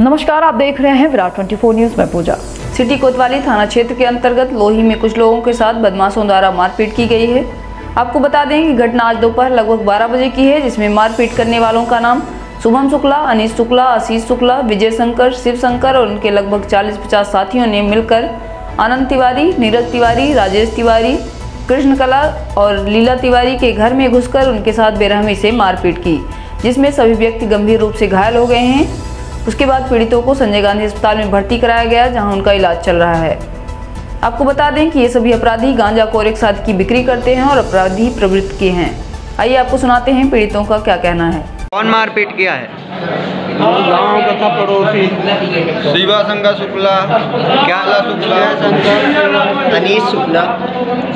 नमस्कार, आप देख रहे हैं विराट 24 न्यूज़, में पूजा। सिटी कोतवाली थाना क्षेत्र के अंतर्गत लोही में कुछ लोगों के साथ बदमाशों द्वारा मारपीट की गई है। आपको बता दें कि घटना आज दोपहर लगभग 12 बजे की है, जिसमें मारपीट करने वालों का नाम शुभम शुक्ला, अनिश शुक्ला, आशीष शुक्ला, विजय शंकर, शिव शंकर और उनके लगभग 40-50 साथियों ने मिलकर आनंद तिवारी, नीरज तिवारी, राजेश तिवारी, कृष्ण कला और लीला तिवारी के घर में घुसकर उनके साथ बेरहमी से मारपीट की, जिसमें सभी व्यक्ति गंभीर रूप से घायल हो गए हैं। उसके बाद पीड़ितों को संजय गांधी अस्पताल में भर्ती कराया गया जहाँ उनका इलाज चल रहा है। आपको बता दें कि ये सभी अपराधी गांजा कोरेक साथ की बिक्री करते हैं और अपराधी प्रवृत्ति के हैं। आइए आपको सुनाते हैं पीड़ितों का क्या कहना है। कौन मारपीट किया है? गाँव का था पड़ोसी। शिवा शंकर शुक्ला क्या शुक्ला अनीश शुक्ला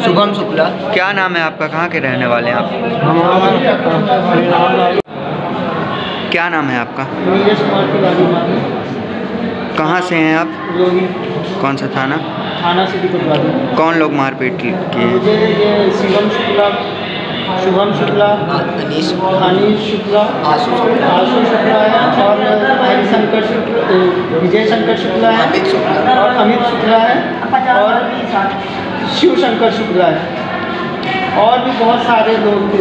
शुभम शुक्ला। क्या नाम है आपका? कहाँ के रहने वाले हैं आप? क्या नाम है आपका? कहाँ से हैं आप? कौन सा थाना? थाना सिटी कोतवाली। कौन लोग मारपीट की- किए शिवम शुक्ला शुभम शुक्ला अनीश शुक्ला आशु शुक्ला। आशु शुक्ला है और शंकर शुक्ला विजय शंकर शुक्ला है अमित शुक्ला। और अमित शुक्ला है और शिव शंकर शुक्ला है। और भी बहुत सारे लोग थे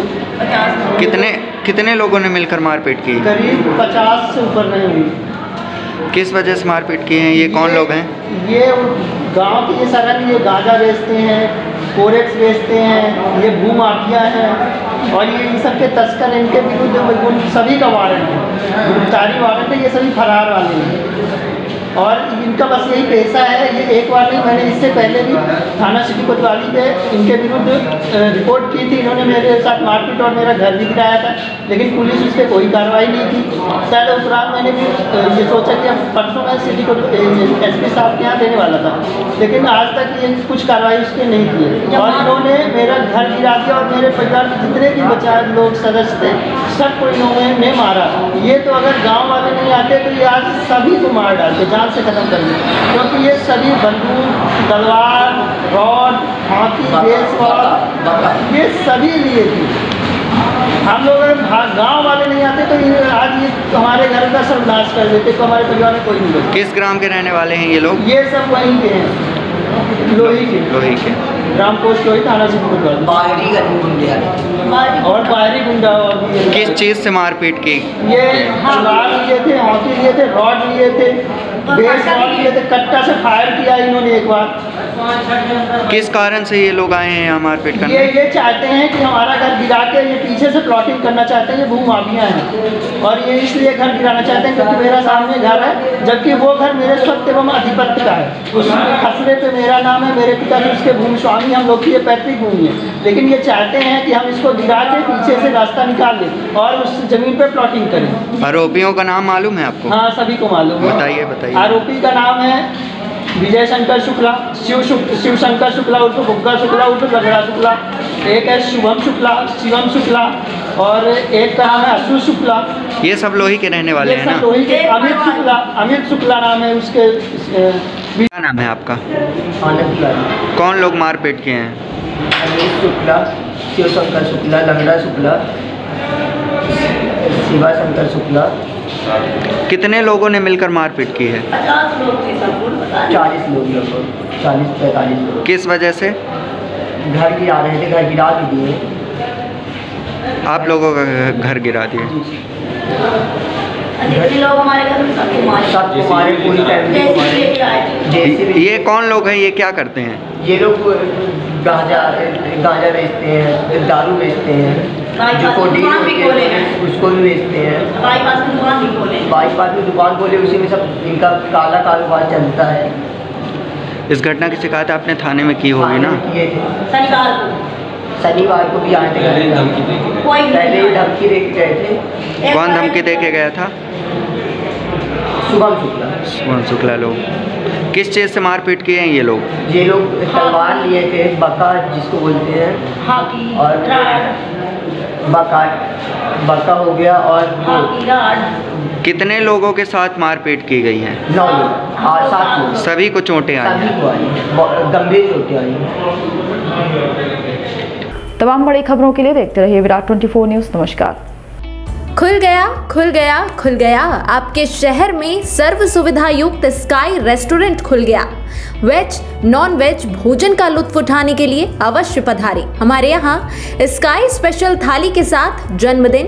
कितने कितने लोगों ने मिलकर मारपीट की? करीब पचास से ऊपर नहीं हुई। किस वजह से मारपीट की है? ये कौन लोग हैं? ये गाँव के ये सारा ये गाजा बेचते हैं कोरेक्स बेचते हैं ये भू माफिया हैं और ये इन सब के तस्कर इनके विरुद्ध सभी का वारंट है। गिरफ्तारी वारंट है ये सभी फरार वाले हैं। और इनका बस यही पैसा है। ये एक बार नहीं मैंने इससे पहले भी थाना सिटी कोतवाली पे इनके विरुद्ध रिपोर्ट की थी। इन्होंने मेरे साथ मारपीट और मेरा घर भी गिराया था लेकिन पुलिस उस पर कोई कार्रवाई नहीं की। शायद उपरांत मैंने भी ये सोचा कि परसों मैं सिटी को एस पी साहब के यहाँ देने वाला था। लेकिन आज तक ये कुछ कार्रवाई उस पर नहीं की है। और इन्होंने मेरा घर गिरा दिया और मेरे परिवार के जितने भी बचा लोग सदस्य थे सबको इन्होंने मारा। ये तो अगर गाँव वाले नहीं आते तो ये आज सभी को मार डालते। जान से खत्म कर देते क्योंकि ये सभी बंदूक तलवार रॉड हाथी बेसबॉल ये सभी लिए थे। हम लोग अगर गाँव वाले नहीं आते तो ये आज ये हमारे घर का सब नाश कर देते तो हमारे परिवार में कोई नहीं बचता किस ग्राम के रहने वाले हैं ये लोग? ये सब वहीं के हैं। लोही के। लोही के। ग्राम पोस्ट लोही थाना से गुजरात बाहरी गुंडिया और बाहरी गुंडा। किस चीज़ से मारपीट की ये तलवार लिए थे हॉकी लिए थे रॉड लिए थे। कट्टा से फायर किया इन्होंने एक बार। किस कारण से ये लोग आए हैं यहाँ मारपीट ये करने? ये चाहते हैं कि हमारा घर गिरा के ये पीछे से प्लॉटिंग करना चाहते हैं ये भू माफिया हैं। और ये इसलिए घर गिराना चाहते हैं क्योंकि मेरा सामने घर है जबकि वो घर मेरे स्वत्व एवं अधिपत्य का है। उसमें खसरे पे मेरा नाम है मेरे पिता जी उसके भूमि स्वामी हम लोग की ये पैतृक भूमि है। लेकिन ये चाहते हैं कि हम इसको गिरा के पीछे से रास्ता निकाल दें और उस ज़मीन पर प्लॉटिंग करें। आरोपियों का नाम मालूम है आपको? हाँ सभी को मालूम है। बताइए बताइए। आरोपी का नाम है विजय शंकर शुक्ला शिव शिव शंकर शुक्ला उर्फ़ बुग्गा शुक्ला उर्फ़ गगड़ा शुक्ला। एक है शुभम शुक्ला शिवम शुक्ला और एक का नाम है अशु शुक्ला। ये सब लोही के रहने वाले हैं ना? लोही के अमित शुक्ला अमित शुक्ला नाम है उसके क्या नाम है आपका? कौन लोग मारपीट किए हैं? अमित शुक्ला शिव शंकर शुक्ला लंगड़ा शुक्ला शिवा शंकर शुक्ला। कितने लोगों ने मिलकर मारपीट की है? चालीस लोग लगभग चालीस पैंतालीस लोग किस वजह से? घर गिरा रहे थे घर गिरा दिए आप लोगों का घर गिरा दिए ये कौन लोग हैं? ये क्या करते हैं? ये लोग गांजा गांजा बेचते हैं दारू बेचते हैं। जो कोडीन दुकान भी होती खोले है। हैं। उसको भी बेचते हैं। बाईपास में दुकान भी खोले। बाईपास में दुकान खोले उसी में सब इनका काला कारोबार चलता है। इस घटना की शिकायत आपने थाने में की होगी ना? शनिवार को। शनिवार को भी। कोई पहले ही धमकी दे के गए थे। कौन धमकी दे के गया था? शुभम शुक्ला। लोग। किस चीज़ से मारपीट किए हैं ये लोग? ये लोग तलवार लिए थे बका जिसको बोलते हैं। हॉकी और- बका बका हो गया और वो कितने लोगों के साथ मारपीट की गई है? नौ लोग। और सात लोग। सभी को चोटें आई सभी हैं। को आई गंभीर चोटें आई तमाम बड़ी खबरों के लिए देखते रहिए विराट 24 न्यूज़। नमस्कार। खुल गया खुल गया खुल गया। आपके शहर में सर्व सुविधा युक्त स्काई रेस्टोरेंट खुल गया। वेज नॉन वेज भोजन का लुत्फ उठाने के लिए अवश्य पधारें। हमारे यहाँ स्काई स्पेशल थाली के साथ जन्मदिन